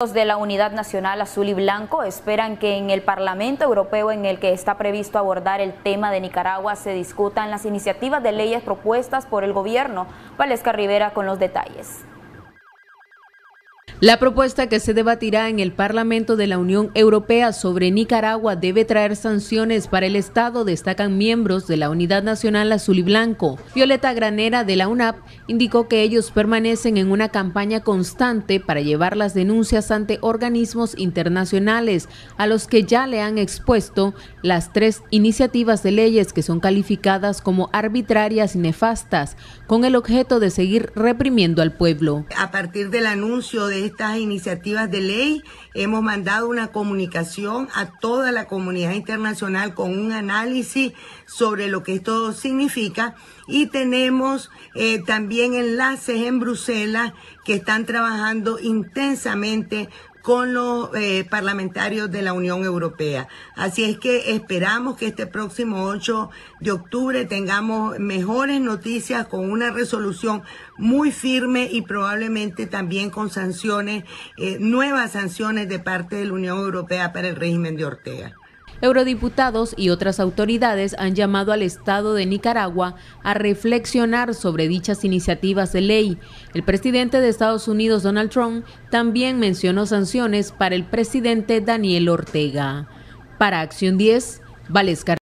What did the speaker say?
Los de la Unidad Nacional Azul y Blanco esperan que en el Parlamento Europeo en el que está previsto abordar el tema de Nicaragua se discutan las iniciativas de leyes propuestas por el gobierno. Valesca Rivera con los detalles. La propuesta que se debatirá en el Parlamento de la Unión Europea sobre Nicaragua debe traer sanciones para el Estado, destacan miembros de la Unidad Nacional Azul y Blanco. Violeta Granera de la UNAP indicó que ellos permanecen en una campaña constante para llevar las denuncias ante organismos internacionales a los que ya le han expuesto las tres iniciativas de leyes que son calificadas como arbitrarias y nefastas, con el objeto de seguir reprimiendo al pueblo. A partir del anuncio de estas iniciativas de ley. Hemos mandado una comunicación a toda la comunidad internacional con un análisis sobre lo que esto significa y tenemos eh, también enlaces en Bruselas que están trabajando intensamente con los eh, parlamentarios de la Unión Europea. Así es que esperamos que este próximo 8 de octubre tengamos mejores noticias con una resolución muy firme y probablemente también con sanciones, eh, nuevas sanciones de parte de la Unión Europea para el régimen de Ortega. Eurodiputados y otras autoridades han llamado al Estado de Nicaragua a reflexionar sobre dichas iniciativas de ley. El presidente de Estados Unidos, Donald Trump, también mencionó sanciones para el presidente Daniel Ortega. Para Acción 10, Valesca